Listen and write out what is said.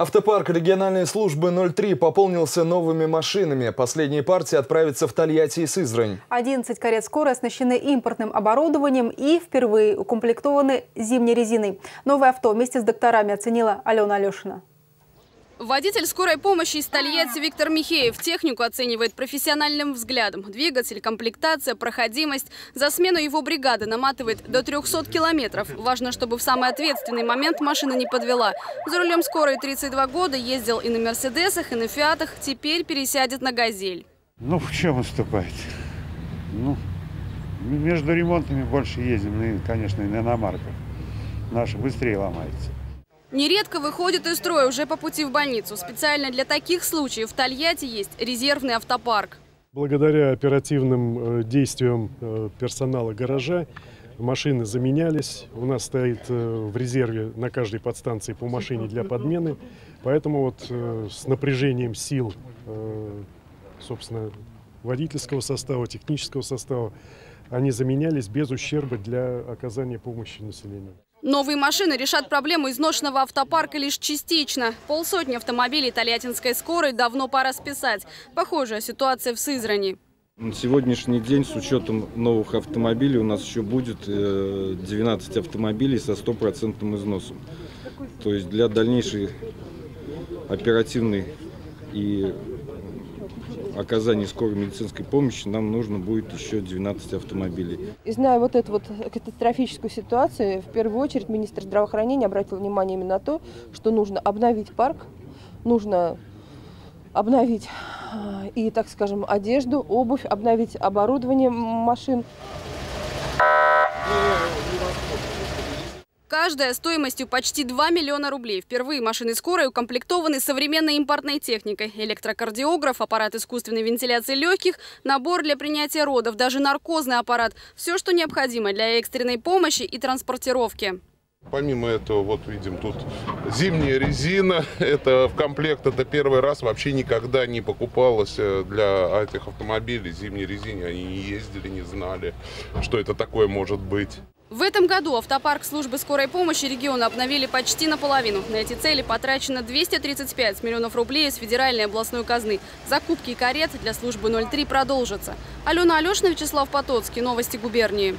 Автопарк региональной службы 03 пополнился новыми машинами. Последние партии отправятся в Тольятти и Сызрань. 11 карет скорой оснащены импортным оборудованием и впервые укомплектованы зимней резиной. Новое авто вместе с докторами оценила Алена Алешина. Водитель скорой помощи из Тольятти Виктор Михеев технику оценивает профессиональным взглядом. Двигатель, комплектация, проходимость. За смену его бригады наматывает до 300 километров. Важно, чтобы в самый ответственный момент машина не подвела. За рулем скорой 32 года ездил и на «Мерседесах», и на «Фиатах». Теперь пересядет на «Газель». Ну, в чем уступает? Ну, между ремонтами больше ездим, и, конечно, и на иномарках. Наша быстрее ломается. Нередко выходит из строя уже по пути в больницу. Специально для таких случаев в Тольятти есть резервный автопарк. Благодаря оперативным э, действиям э, персонала гаража машины заменялись. У нас стоит э, в резерве на каждой подстанции по машине для подмены. Поэтому вот с напряжением сил, собственно, водительского состава, технического состава, они заменялись без ущерба для оказания помощи населению. Новые машины решат проблему изношенного автопарка лишь частично. Полсотни автомобилей Тольяттинской скорой давно пора списать. Похожая ситуация в Сызрани. На сегодняшний день с учетом новых автомобилей у нас еще будет 12 э, автомобилей со стопроцентным износом. То есть для дальнейшей оперативной и оказания скорой медицинской помощи нам нужно будет еще 12 автомобилей. И зная вот эту вот катастрофическую ситуацию, в первую очередь министр здравоохранения обратил внимание именно на то, что нужно обновить парк, нужно обновить э, и, так скажем, одежду, обувь, обновить оборудование машин. Каждая стоимостью почти 2 миллиона рублей. Впервые машины скорой укомплектованы современной импортной техникой. Электрокардиограф, аппарат искусственной вентиляции легких, набор для принятия родов, даже наркозный аппарат. Все, что необходимо для экстренной помощи и транспортировки. Помимо этого, вот видим тут зимняя резина. Это в комплект, это первый раз вообще никогда не покупалось э, для этих автомобилей. Зимней резине они не ездили, не знали, что это такое может быть. В этом году автопарк службы скорой помощи региона обновили почти наполовину. На эти цели потрачено 235 миллионов рублей из федеральной областной казны. Закупки карет для службы 03 продолжатся. Алена Алешина, Вячеслав Потоцкий. Новости губернии.